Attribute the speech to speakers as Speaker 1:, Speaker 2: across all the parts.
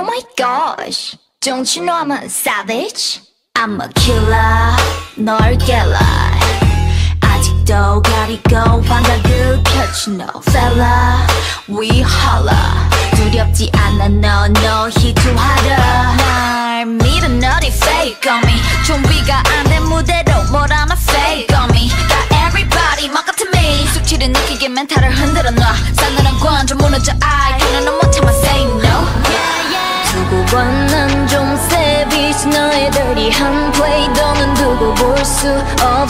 Speaker 1: Oh my gosh. Don't you know I'm a savage? I'm a killer. 널 깨라. 아직도 가리고 환각을 펼친 너 fella. We holla. 두렵지 않아. 너 너희 투하라 날 밀어 너리 fake on me? 준비가 안 된 무대로 몰아나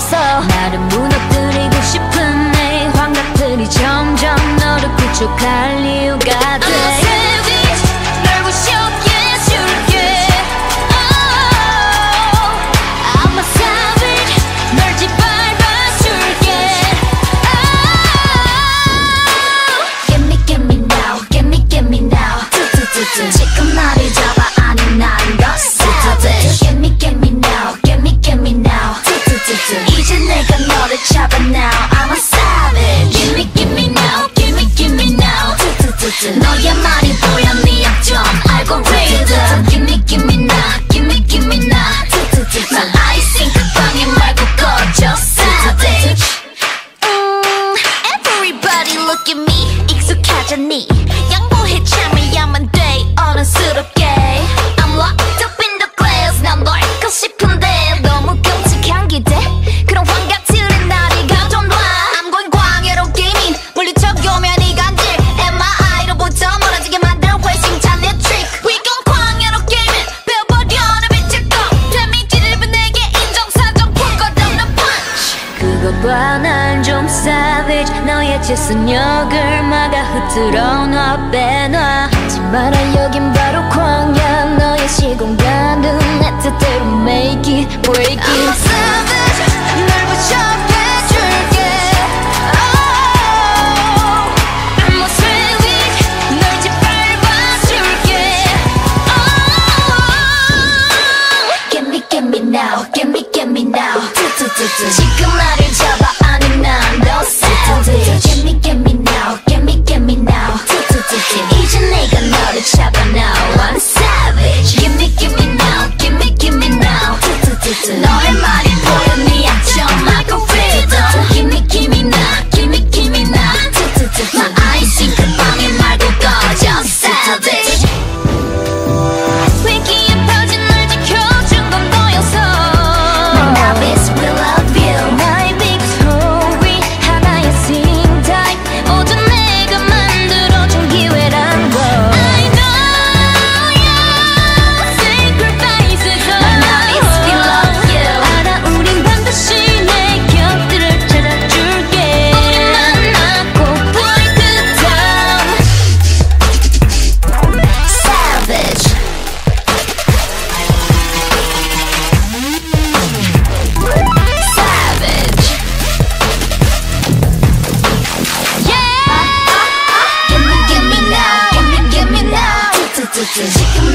Speaker 1: 없어. 나를 무너뜨리고 싶은 내 환각들이 점점 너를 구축할 이유가 but now 봐난좀 savage 너의 재선역을 막아 흐트러 놔 빼놔 하지 마라 여긴 바로 광야 너의 시공간은 내 뜻대로 make it break it I'm a savage 널 붙잡아줄게 oh, I'm a savage 널 짓밟아줄게 oh, Get me get me now get me get me now 지금 나를 switches.